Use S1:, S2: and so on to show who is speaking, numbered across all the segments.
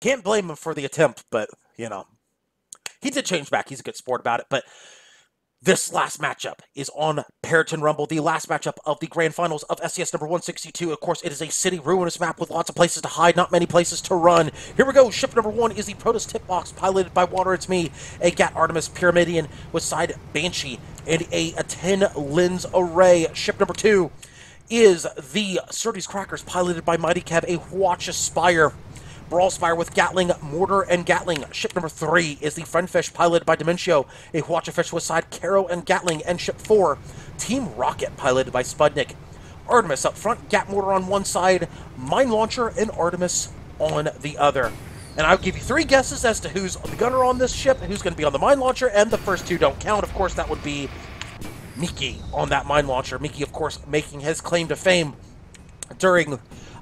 S1: Can't blame him for the attempt, but, you know, he did change back. He's a good sport about it. But this last matchup is on Paritan Rumble, the last matchup of the grand finals of SCS number 162. Of course, it is a city ruinous map with lots of places to hide, not many places to run. Here we go. Ship number one is the Protoss Tip Box, piloted by Water It's Me, a Gat Artemis Pyramidion with side Banshee, and a, a 10 lens array. Ship number two is the Surtees Crackers, piloted by Mighty Cab, a Watch Aspire. Brawlspire with Gatling, Mortar, and Gatling. Ship number three is the Friendfish, piloted by Dementio, a Watchafish with side Caro and Gatling. And ship four, Team Rocket, piloted by Spudnik. Artemis up front, Gat Mortar on one side, Mine Launcher, and Artemis on the other. And I'll give you three guesses as to who's the gunner on this ship, who's going to be on the mine launcher, and the first two don't count. Of course, that would be Miki on that mine launcher. Miki, of course, making his claim to fame during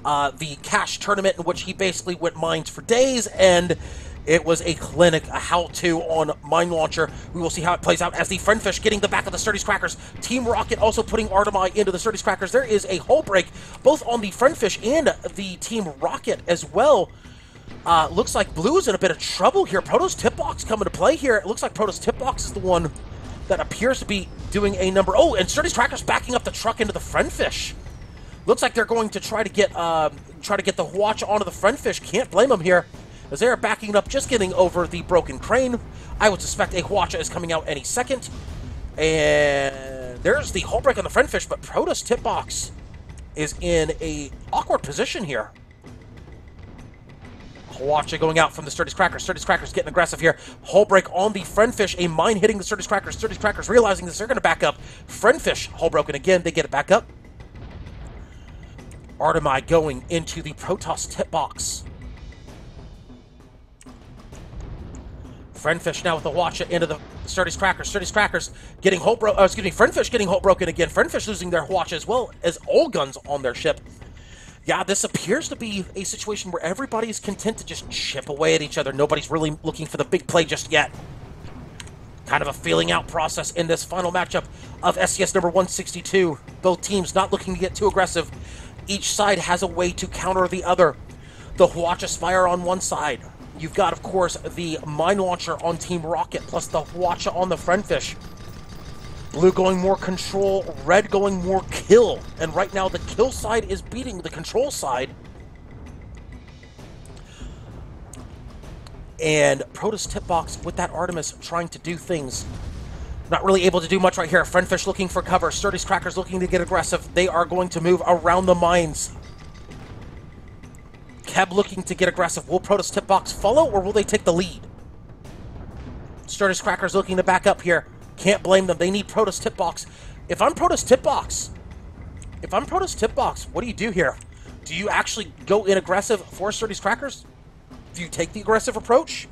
S1: uh, the cash tournament in which he basically went mines for days and it was a clinic, a how-to on Mine Launcher. We will see how it plays out as the Friendfish getting the back of the Surtees Crackers. Team Rocket also putting Artemi into the Surtees Crackers. There is a hull break both on the Friendfish and the Team Rocket as well. Uh, looks like Blue is in a bit of trouble here. Proto's Tip Box coming to play here. It looks like Proto's Tip Box is the one that appears to be doing a number. Oh, and Surtees Crackers backing up the truck into the Friendfish. Looks like they're going to try to get um, try to get the watch onto the friendfish. Can't blame them here, as they are backing up, just getting over the broken crane. I would suspect a Hwacha is coming out any second. And there's the hull break on the friendfish, but Protoss Tip Box is in a awkward position here. Hwacha going out from the Surtees Crackers. Surtees Crackers getting aggressive here. Hull break on the Friendfish. A mine hitting the Surtees Crackers. Surtees Crackers realizing this, they're going to back up. Friendfish hull broken again. They get it back up. Artemi going into the Protoss tip box. Friendfish now with the watch into the Surtees Crackers. Surtees Crackers getting Hope broken. Uh, excuse me, Friendfish getting Hope broken again. Friendfish losing their watch as well as all guns on their ship. Yeah, this appears to be a situation where everybody is content to just chip away at each other. Nobody's really looking for the big play just yet. Kind of a feeling out process in this final matchup of SCS number 162. Both teams not looking to get too aggressive each side has a way to counter the other. The Hwacha fire on one side. You've got, of course, the Mine Launcher on Team Rocket, plus the Hwacha on the Friendfish. Blue going more control, red going more kill. And right now, the kill side is beating the control side. And Protoss Tipbox with that Artemis trying to do things not really able to do much right here. Friendfish looking for cover. Sturdy's Crackers looking to get aggressive. They are going to move around the mines. Keb looking to get aggressive. Will Protoss Tip Box follow, or will they take the lead? Sturdy's Crackers looking to back up here. Can't blame them. They need Protoss Tip Box. If I'm Protoss Tip Box, if I'm Protoss Tip Box, what do you do here? Do you actually go in aggressive for Sturdy's Crackers? Do you take the aggressive approach?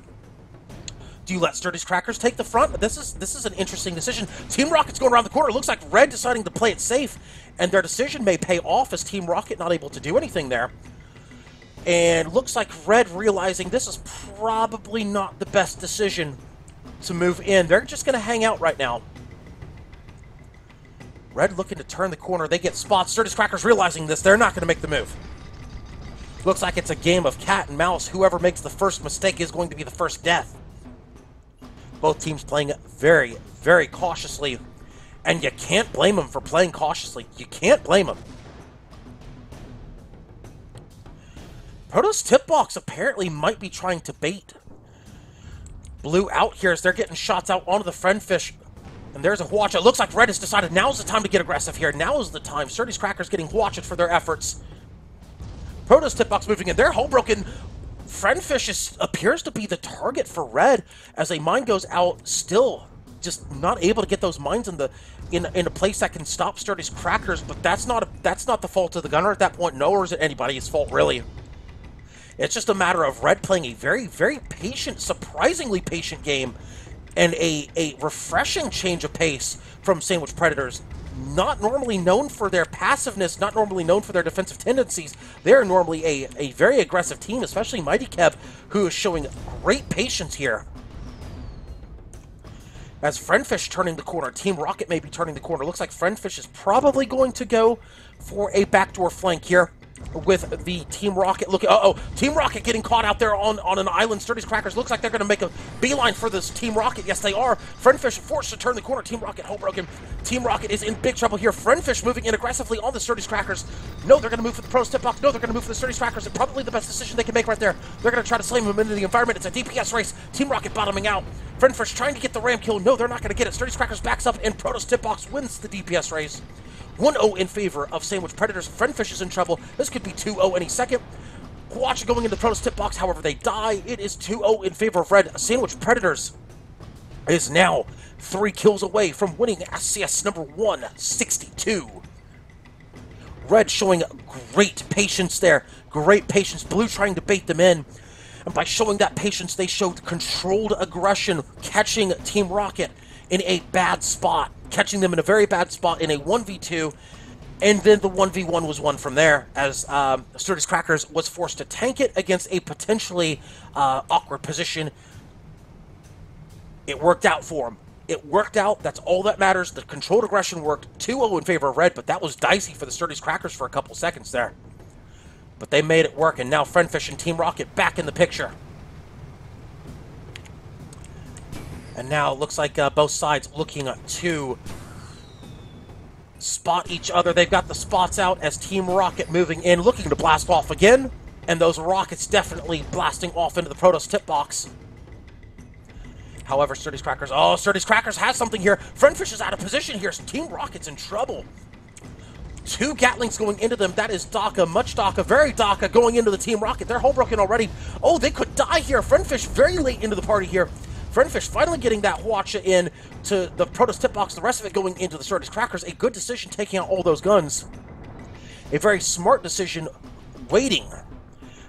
S1: Do you let Surtees Crackers take the front? This is this is an interesting decision. Team Rocket's going around the corner. It looks like Red deciding to play it safe, and their decision may pay off as Team Rocket not able to do anything there. And looks like Red realizing this is probably not the best decision to move in. They're just going to hang out right now. Red looking to turn the corner. They get spots. Surtees Crackers realizing this. They're not going to make the move. Looks like it's a game of cat and mouse. Whoever makes the first mistake is going to be the first death. Both teams playing very, very cautiously. And you can't blame them for playing cautiously. You can't blame them. Proto's tip box apparently might be trying to bait. Blue out here as they're getting shots out onto the friend fish. And there's a watch. It looks like Red has decided now's the time to get aggressive here. Now is the time. Surtees Crackers getting watched for their efforts. Proto's tip box moving in. They're home broken. Friendfish is, appears to be the target for Red as a mine goes out still just not able to get those mines in the in in a place that can stop Sturdy's Crackers, but that's not a, that's not the fault of the gunner at that point, nor is it anybody's fault really. It's just a matter of Red playing a very, very patient, surprisingly patient game, and a, a refreshing change of pace from Sandwich Predators not normally known for their passiveness, not normally known for their defensive tendencies. They're normally a, a very aggressive team, especially Mighty Kev, who is showing great patience here. As Friendfish turning the corner, Team Rocket may be turning the corner. Looks like Friendfish is probably going to go for a backdoor flank here. With the Team Rocket looking. Uh oh, Team Rocket getting caught out there on, on an island. Sturdy's Crackers looks like they're going to make a beeline for this Team Rocket. Yes, they are. Friendfish forced to turn the corner. Team Rocket, hole broken. Team Rocket is in big trouble here. Friendfish moving in aggressively on the Sturdy's Crackers. No, they're going to move for the Protoss Tip Box. No, they're going to move for the Sturdy's Crackers. And probably the best decision they can make right there. They're going to try to slam him into the environment. It's a DPS race. Team Rocket bottoming out. Friendfish trying to get the ram kill. No, they're not going to get it. Sturdy's Crackers backs up and Protoss Tip Box wins the DPS race. 1-0 in favor of Sandwich Predators. Friendfish is in trouble. This could be 2-0 any second. Watch going into the Protoss tip box, however, they die. It is 2-0 in favor of Red. Sandwich Predators is now three kills away from winning SCS number 162. Red showing great patience there. Great patience. Blue trying to bait them in. And by showing that patience, they showed controlled aggression, catching Team Rocket in a bad spot, catching them in a very bad spot in a 1v2. And then the 1v1 was won from there as um, Crackers was forced to tank it against a potentially uh, awkward position. It worked out for him. It worked out. That's all that matters. The controlled aggression worked 2 0 in favor of Red, but that was dicey for the Sturdy's Crackers for a couple seconds there. But they made it work, and now Friendfish and Team Rocket back in the picture. And now it looks like uh, both sides looking to spot each other. They've got the spots out as Team Rocket moving in, looking to blast off again. And those rockets definitely blasting off into the Protoss tip box. However, Sturdy's Crackers... Oh, Sturdy's Crackers has something here. Friendfish is out of position here. Team Rocket's in trouble. Two Gatlings going into them. That is Daka, much Daka, very Daka going into the Team Rocket. They're hole broken already. Oh, they could die here. Friendfish very late into the party here. Friendfish finally getting that Hwacha in to the Protoss tip box, the rest of it going into the Sturdy's Crackers. A good decision taking out all those guns. A very smart decision waiting.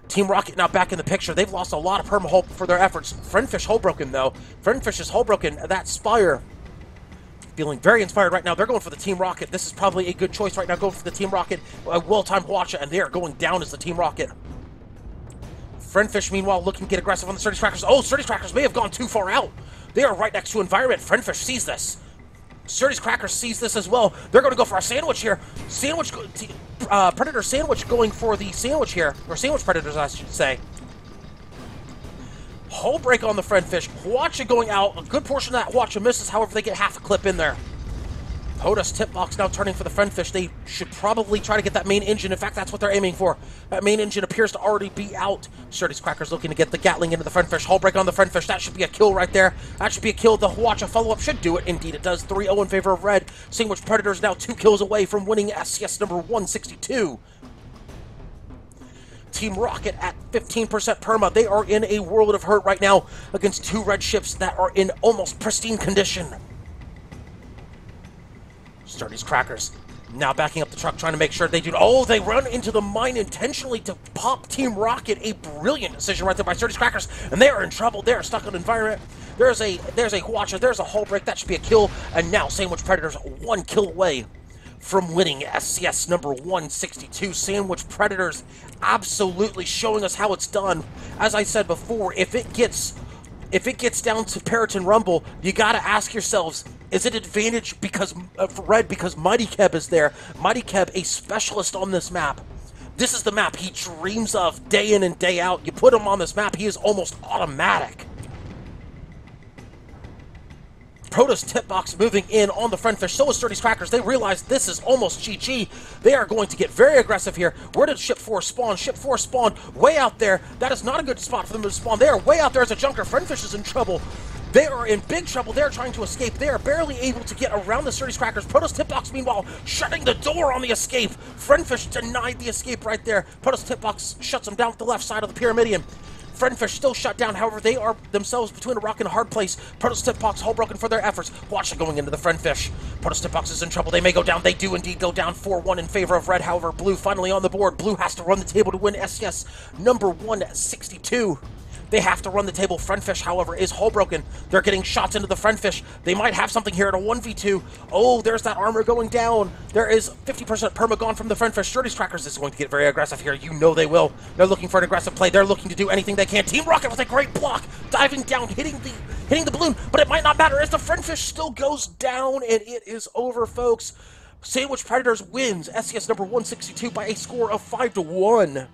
S1: Team Rocket now back in the picture. They've lost a lot of perma hull for their efforts. Friendfish hull broken though. Friendfish is hull broken. That Spire feeling very inspired right now. They're going for the Team Rocket. This is probably a good choice right now. Going for the Team Rocket. A well-timed Hwacha, and they are going down as the Team Rocket. Friendfish, meanwhile, looking to get aggressive on the Sturdy's Crackers. Oh, Sturdy's Crackers may have gone too far out. They are right next to environment. Friendfish sees this. Sturdy's Crackers sees this as well. They're going to go for a sandwich here. Sandwich, uh, Predator Sandwich going for the sandwich here. Or Sandwich Predators, I should say. Hull break on the Friendfish. Hwacha going out. A good portion of that Hwacha misses. However, they get half a clip in there. Protoss tip box now turning for the Friendfish. They should probably try to get that main engine. In fact, that's what they're aiming for. That main engine appears to already be out. Sturdy's Crackers looking to get the Gatling into the Friendfish. Hull break on the Friendfish. That should be a kill right there. That should be a kill. The Hwacha follow-up should do it. Indeed, it does. 3-0 in favor of Red. Sandwich Predators now two kills away from winning SCS number 162. Team Rocket at 15% perma. They are in a world of hurt right now against two red ships that are in almost pristine condition. Sturdy's Crackers. Now backing up the truck, trying to make sure they do. Oh, they run into the mine intentionally to pop Team Rocket. A brilliant decision right there by Sturdy's Crackers, and they are in trouble. They are stuck in environment. There's a there's a watcher. There's a hull break. That should be a kill. And now Sandwich Predators one kill away from winning SCS number 162. Sandwich Predators absolutely showing us how it's done. As I said before, if it gets if it gets down to Paritan Rumble, you got to ask yourselves, is it advantage because uh, Red because Mighty Keb is there? Mighty Keb, a specialist on this map. This is the map he dreams of day in and day out. You put him on this map, he is almost automatic. Protoss tip box moving in on the Friendfish. So is Sturdy's Crackers. They realize this is almost GG. They are going to get very aggressive here. Where did Ship 4 spawn? Ship 4 spawned way out there. That is not a good spot for them to spawn. They are way out there as a junker. Friendfish is in trouble. They are in big trouble. They're trying to escape. They are barely able to get around the Sturdy's Crackers. Protoss tip box, meanwhile, shutting the door on the escape. Friendfish denied the escape right there. Protoss tip box shuts them down with the left side of the Pyramidion. Friendfish still shut down. However, they are themselves between a rock and a hard place. Protoss Tipbox hull broken for their efforts. Watch it going into the Friendfish. Protoss Tipbox is in trouble. They may go down. They do indeed go down 4-1 in favor of Red. However, Blue finally on the board. Blue has to run the table to win SCS number 162. They have to run the table. Friendfish, however, is hull broken. They're getting shots into the Friendfish. They might have something here at a 1v2. Oh, there's that armor going down. There is 50% perma gone from the Friendfish. Sturdy's Crackers is going to get very aggressive here. You know they will. They're looking for an aggressive play. They're looking to do anything they can. Team Rocket with a great block. Diving down, hitting the hitting the balloon. But it might not matter as the Friendfish still goes down and it is over, folks. Sandwich Predators wins SCS number 162 by a score of 5 to 1.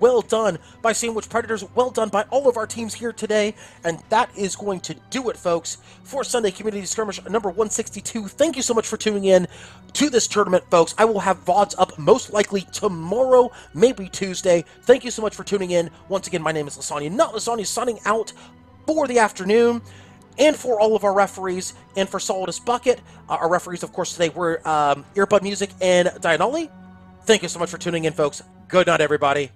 S1: Well done by Sandwich Predators. Well done by all of our teams here today. And that is going to do it, folks, for Sunday Community Skirmish number 162. Thank you so much for tuning in to this tournament, folks. I will have VODs up most likely tomorrow, maybe Tuesday. Thank you so much for tuning in. Once again, my name is Lysanya. Not Lasagna, signing out for the afternoon and for all of our referees and for Solidus Bucket. Uh, our referees, of course, today were um, Earbud Music and Dianoli. Thank you so much for tuning in, folks. Good night, everybody.